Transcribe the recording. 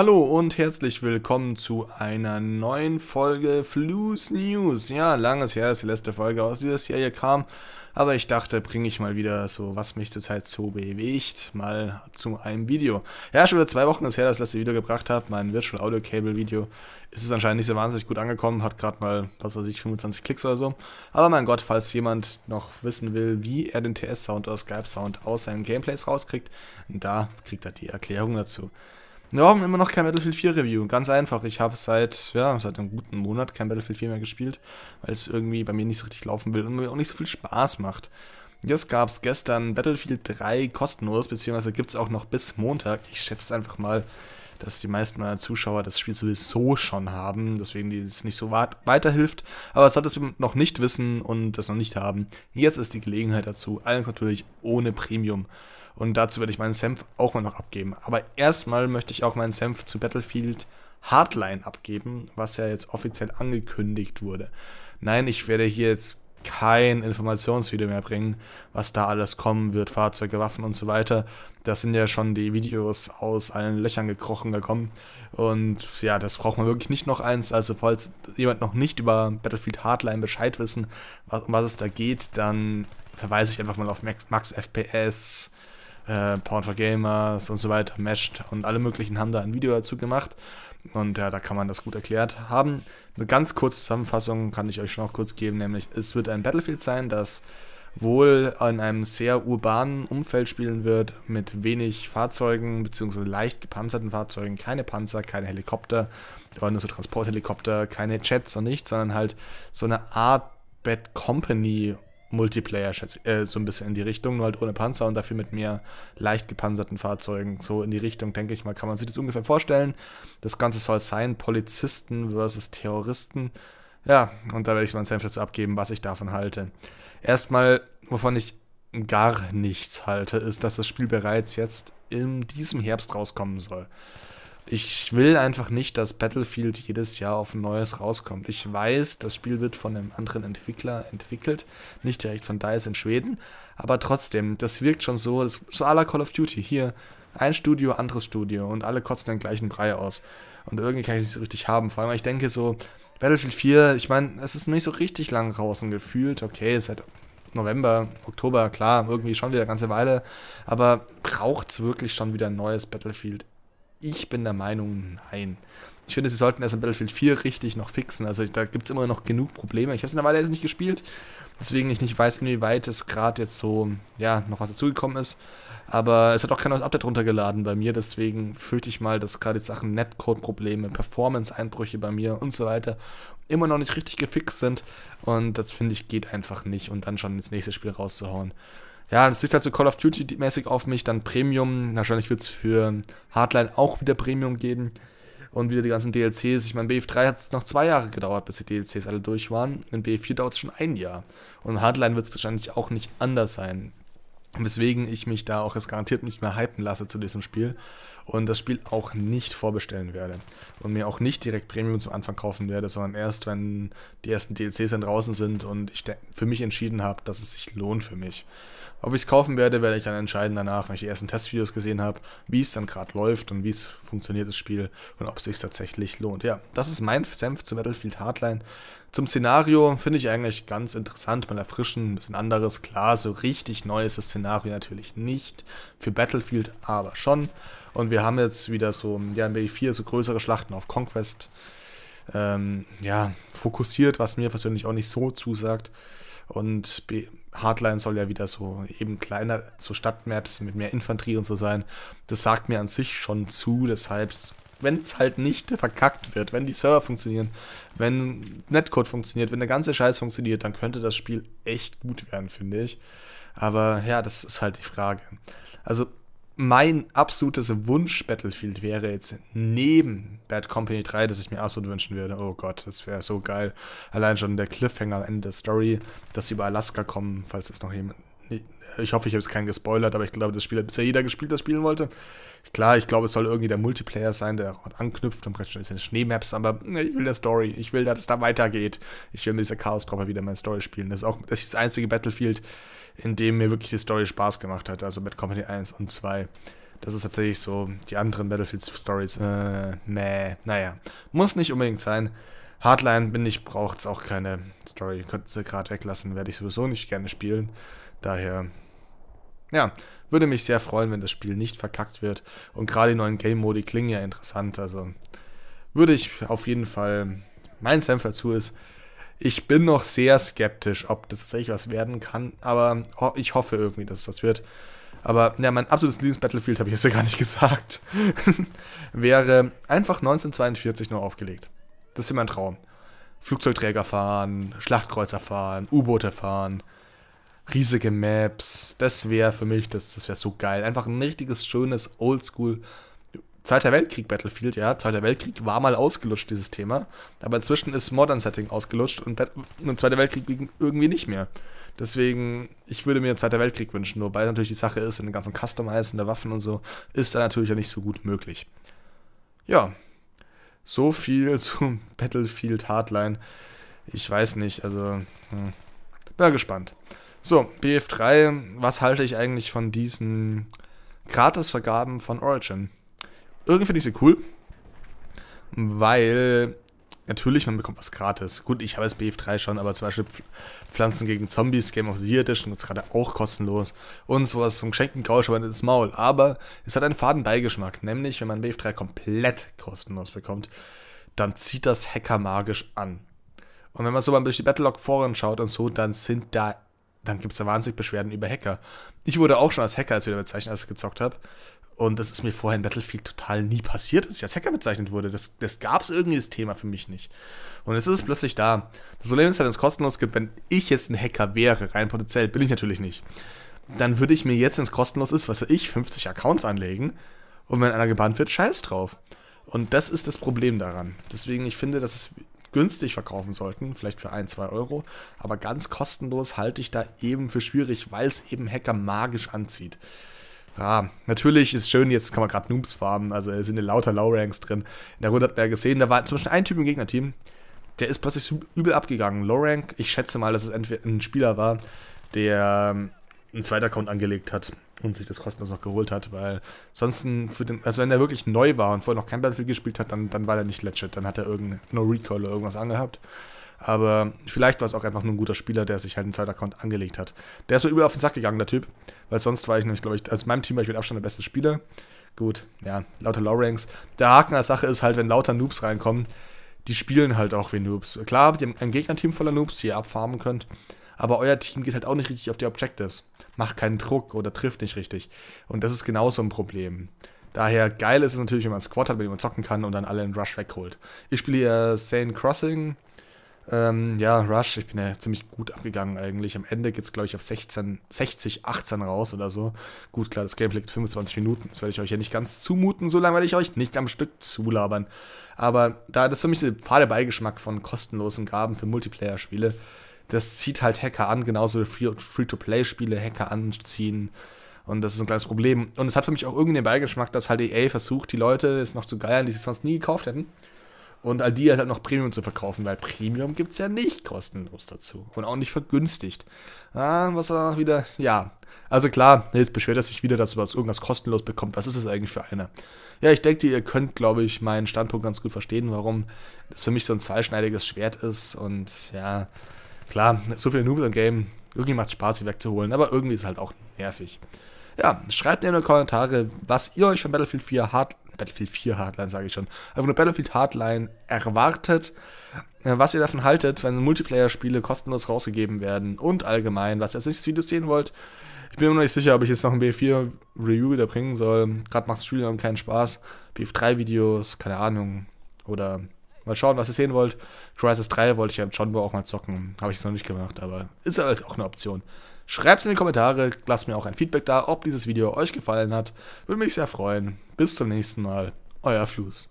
Hallo und herzlich willkommen zu einer neuen Folge Flues News. Ja, langes her, dass die letzte Folge aus dieser Serie kam, aber ich dachte, bringe ich mal wieder so, was mich zurzeit so bewegt, mal zu einem Video. Ja, schon wieder zwei Wochen ist her, dass ich das letzte Video gebracht habe, mein Virtual Audio Cable Video. Ist es anscheinend nicht so wahnsinnig gut angekommen, hat gerade mal, was weiß ich, 25 Klicks oder so. Aber mein Gott, falls jemand noch wissen will, wie er den TS-Sound oder Skype-Sound aus seinen Gameplays rauskriegt, da kriegt er die Erklärung dazu. Ja, immer noch kein Battlefield 4 Review. Ganz einfach. Ich habe seit, ja, seit einem guten Monat kein Battlefield 4 mehr gespielt, weil es irgendwie bei mir nicht so richtig laufen will und mir auch nicht so viel Spaß macht. Jetzt gab es gestern Battlefield 3 kostenlos, beziehungsweise gibt es auch noch bis Montag. Ich schätze einfach mal, dass die meisten meiner Zuschauer das Spiel sowieso schon haben, deswegen es nicht so weiterhilft. Aber solltest du noch nicht wissen und das noch nicht haben, jetzt ist die Gelegenheit dazu. Allerdings natürlich ohne Premium. Und dazu werde ich meinen Senf auch mal noch abgeben. Aber erstmal möchte ich auch meinen Senf zu Battlefield Hardline abgeben, was ja jetzt offiziell angekündigt wurde. Nein, ich werde hier jetzt kein Informationsvideo mehr bringen, was da alles kommen wird, Fahrzeuge, Waffen und so weiter. Das sind ja schon die Videos aus allen Löchern gekrochen gekommen. Und ja, das braucht man wirklich nicht noch eins. Also falls jemand noch nicht über Battlefield Hardline Bescheid wissen, um was es da geht, dann verweise ich einfach mal auf Max, Max FPS, äh, Porn for Gamers und so weiter, Meshed und alle möglichen haben da ein Video dazu gemacht. Und ja, da kann man das gut erklärt haben. Eine ganz kurze Zusammenfassung kann ich euch schon noch kurz geben, nämlich es wird ein Battlefield sein, das wohl in einem sehr urbanen Umfeld spielen wird, mit wenig Fahrzeugen, beziehungsweise leicht gepanzerten Fahrzeugen, keine Panzer, keine Helikopter, aber nur so Transporthelikopter, keine Jets und nichts, sondern halt so eine Art Bad Company Multiplayer, schätze äh, so ein bisschen in die Richtung, nur halt ohne Panzer und dafür mit mehr leicht gepanzerten Fahrzeugen. So in die Richtung, denke ich mal, kann man sich das ungefähr vorstellen. Das Ganze soll sein, Polizisten versus Terroristen. Ja, und da werde ich meinen Senf dazu abgeben, was ich davon halte. Erstmal, wovon ich gar nichts halte, ist, dass das Spiel bereits jetzt in diesem Herbst rauskommen soll. Ich will einfach nicht, dass Battlefield jedes Jahr auf ein neues rauskommt. Ich weiß, das Spiel wird von einem anderen Entwickler entwickelt, nicht direkt von DICE in Schweden, aber trotzdem, das wirkt schon so, das, so à la Call of Duty. Hier, ein Studio, anderes Studio und alle kotzen den gleichen Brei aus. Und irgendwie kann ich es nicht so richtig haben. Vor allem, ich denke so, Battlefield 4, ich meine, es ist nicht so richtig lang draußen gefühlt. Okay, hat November, Oktober, klar, irgendwie schon wieder eine ganze Weile. Aber braucht es wirklich schon wieder ein neues Battlefield? Ich bin der Meinung, nein. Ich finde, sie sollten erst in Battlefield 4 richtig noch fixen. Also da gibt es immer noch genug Probleme. Ich habe es in der Weile jetzt nicht gespielt, deswegen ich nicht weiß, inwieweit es gerade jetzt so, ja, noch was dazugekommen ist. Aber es hat auch kein neues Update runtergeladen bei mir, deswegen fürchte ich mal, dass gerade die Sachen Netcode-Probleme, Performance-Einbrüche bei mir und so weiter immer noch nicht richtig gefixt sind. Und das finde ich geht einfach nicht und dann schon ins nächste Spiel rauszuhauen ja, das wirkt halt so Call of Duty-mäßig auf mich, dann Premium. Wahrscheinlich wird es für Hardline auch wieder Premium geben. Und wieder die ganzen DLCs. Ich meine, BF3 hat es noch zwei Jahre gedauert, bis die DLCs alle durch waren. In BF4 dauert es schon ein Jahr. Und Hardline wird es wahrscheinlich auch nicht anders sein. Weswegen ich mich da auch jetzt garantiert nicht mehr hypen lasse zu diesem Spiel und das Spiel auch nicht vorbestellen werde und mir auch nicht direkt Premium zum Anfang kaufen werde, sondern erst, wenn die ersten DLCs dann draußen sind und ich für mich entschieden habe, dass es sich lohnt für mich. Ob ich es kaufen werde, werde ich dann entscheiden danach, wenn ich die ersten Testvideos gesehen habe, wie es dann gerade läuft und wie es funktioniert, das Spiel und ob es sich tatsächlich lohnt. Ja, das ist mein Senf zu Battlefield Hardline. Zum Szenario finde ich eigentlich ganz interessant, mal erfrischen, ein bisschen anderes. Klar, so richtig neu ist das Szenario natürlich nicht für Battlefield, aber schon. Und wir haben jetzt wieder so, ja, in BD4 so größere Schlachten auf Conquest, ähm, ja, fokussiert, was mir persönlich auch nicht so zusagt. Und B Hardline soll ja wieder so eben kleiner, so Stadtmaps mit mehr Infanterie und so sein. Das sagt mir an sich schon zu, deshalb wenn es halt nicht verkackt wird, wenn die Server funktionieren, wenn Netcode funktioniert, wenn der ganze Scheiß funktioniert, dann könnte das Spiel echt gut werden, finde ich. Aber ja, das ist halt die Frage. Also mein absolutes Wunsch-Battlefield wäre jetzt neben Bad Company 3, das ich mir absolut wünschen würde. Oh Gott, das wäre so geil. Allein schon der Cliffhanger am Ende der Story, dass sie über Alaska kommen, falls es noch jemand. Ich hoffe, ich habe es keinen gespoilert, aber ich glaube, das Spiel hat bisher jeder gespielt, das spielen wollte. Klar, ich glaube, es soll irgendwie der Multiplayer sein, der anknüpft und praktisch in Schneemaps, aber ich will der Story. Ich will, dass es da weitergeht. Ich will mit dieser Chaos-Tropper wieder meine Story spielen. Das ist auch das, ist das einzige Battlefield, in dem mir wirklich die Story Spaß gemacht hat, also mit Company 1 und 2. Das ist tatsächlich so, die anderen Battlefield-Stories, äh, meh, naja. Muss nicht unbedingt sein. Hardline, bin ich, braucht es auch keine Story. Könnten sie gerade weglassen, werde ich sowieso nicht gerne spielen. Daher, ja, würde mich sehr freuen, wenn das Spiel nicht verkackt wird. Und gerade die neuen Game-Modi klingen ja interessant. Also würde ich auf jeden Fall, mein Senf dazu ist, ich bin noch sehr skeptisch, ob das tatsächlich was werden kann, aber ich hoffe irgendwie, dass das wird. Aber ja, mein absolutes Lieblings-Battlefield, habe ich jetzt ja gar nicht gesagt, wäre einfach 1942 nur aufgelegt. Das ist mein Traum. Flugzeugträger fahren, Schlachtkreuzer fahren, U-Boote fahren, riesige Maps. Das wäre für mich, das, das wäre so geil. Einfach ein richtiges, schönes, oldschool Zweiter Weltkrieg Battlefield, ja, Zweiter Weltkrieg war mal ausgelutscht, dieses Thema. Aber inzwischen ist Modern Setting ausgelutscht und, und Zweiter Weltkrieg irgendwie nicht mehr. Deswegen, ich würde mir Zweiter Weltkrieg wünschen, wobei natürlich die Sache ist, mit den ganzen Customizen der Waffen und so, ist da natürlich ja nicht so gut möglich. Ja, so viel zu Battlefield Hardline. Ich weiß nicht, also, hm. bin gespannt. So, BF3, was halte ich eigentlich von diesen Gratisvergaben von Origin? irgendwie finde ich sie cool, weil natürlich, man bekommt was gratis. Gut, ich habe es BF3 schon, aber zum Beispiel Pflanzen gegen Zombies, Game of the Year Edition, ist gerade auch kostenlos. Und sowas zum Geschenken Gausch aber ins Maul. Aber es hat einen faden Beigeschmack, nämlich wenn man BF3 komplett kostenlos bekommt, dann zieht das Hacker magisch an. Und wenn man so mal durch die Battlelog-Foren schaut und so, dann sind da, dann gibt es da wahnsinnig Beschwerden über Hacker. Ich wurde auch schon als Hacker als wieder bezeichnet, als ich gezockt habe. Und das ist mir vorher in Battlefield total nie passiert, dass ich als Hacker bezeichnet wurde. Das, das gab es irgendwie das Thema für mich nicht. Und jetzt ist es plötzlich da. Das Problem ist halt, wenn es kostenlos gibt, wenn ich jetzt ein Hacker wäre, rein potenziell, bin ich natürlich nicht. Dann würde ich mir jetzt, wenn es kostenlos ist, was weiß ich, 50 Accounts anlegen. Und wenn einer gebannt wird, scheiß drauf. Und das ist das Problem daran. Deswegen, ich finde, dass es günstig verkaufen sollten, vielleicht für 1, 2 Euro, aber ganz kostenlos halte ich da eben für schwierig, weil es eben Hacker magisch anzieht. Ja, natürlich ist schön, jetzt kann man gerade Noobs farmen, also sind ja lauter Low-Ranks drin. In der Runde hat man ja gesehen, da war zum Beispiel ein Typ im Gegnerteam, der ist plötzlich übel abgegangen. Low-Rank, ich schätze mal, dass es entweder ein Spieler war, der ähm, einen zweiten Account angelegt hat und sich das kostenlos noch geholt hat, weil sonst, den, also wenn er wirklich neu war und vorher noch kein Battlefield gespielt hat, dann, dann war er nicht legit, dann hat er irgendein No Recall oder irgendwas angehabt. Aber vielleicht war es auch einfach nur ein guter Spieler, der sich halt einen zweiten Account angelegt hat. Der ist mir übel auf den Sack gegangen, der Typ. Weil sonst war ich nämlich, glaube ich, also in meinem Team war ich mit Abstand der beste Spieler. Gut, ja, lauter Low-Ranks. Der Haken der Sache ist halt, wenn lauter Noobs reinkommen, die spielen halt auch wie Noobs. Klar habt ihr ein Gegnerteam voller Noobs, die ihr abfarmen könnt. Aber euer Team geht halt auch nicht richtig auf die Objectives. Macht keinen Druck oder trifft nicht richtig. Und das ist genauso ein Problem. Daher geil ist es natürlich, wenn man einen Squad hat, mit dem man zocken kann und dann alle einen Rush wegholt. Ich spiele hier Sane Crossing, ähm, ja, Rush, ich bin ja ziemlich gut abgegangen eigentlich. Am Ende geht es, glaube ich, auf 16, 60, 18 raus oder so. Gut, klar, das Gameplay liegt 25 Minuten. Das werde ich euch ja nicht ganz zumuten, so lange werde ich euch nicht am Stück zulabern. Aber da das für mich der fade Beigeschmack von kostenlosen Gaben für Multiplayer-Spiele, das zieht halt Hacker an, genauso wie Free-to-Play-Spiele Hacker anziehen. Und das ist ein kleines Problem. Und es hat für mich auch irgendwie den Beigeschmack, dass halt EA versucht, die Leute es noch zu geiern, die sie sonst nie gekauft hätten und all die halt noch Premium zu verkaufen, weil Premium gibt es ja nicht kostenlos dazu und auch nicht vergünstigt. Ah, was auch wieder, ja. Also klar, jetzt beschwert er sich wieder, dass man irgendwas kostenlos bekommt. Was ist es eigentlich für einer? Ja, ich denke, ihr könnt, glaube ich, meinen Standpunkt ganz gut verstehen, warum das für mich so ein zweischneidiges Schwert ist. Und ja, klar, so viele Noobs im Game, irgendwie macht es Spaß, sie wegzuholen, aber irgendwie ist es halt auch nervig. Ja, schreibt mir in die Kommentare, was ihr euch von Battlefield 4 hart Battlefield 4 Hardline, sage ich schon, einfach nur Battlefield Hardline erwartet, äh, was ihr davon haltet, wenn Multiplayer-Spiele kostenlos rausgegeben werden und allgemein, was ihr als nächstes Video sehen wollt. Ich bin mir noch nicht sicher, ob ich jetzt noch ein B4-Review wieder bringen soll. Gerade macht Streaming keinen Spaß. BF3-Videos, keine Ahnung. Oder mal schauen, was ihr sehen wollt. Crisis 3 wollte ich ja im John auch mal zocken. Habe ich es noch nicht gemacht, aber ist halt auch eine Option. Schreibt es in die Kommentare, lasst mir auch ein Feedback da, ob dieses Video euch gefallen hat. Würde mich sehr freuen. Bis zum nächsten Mal. Euer Fluss.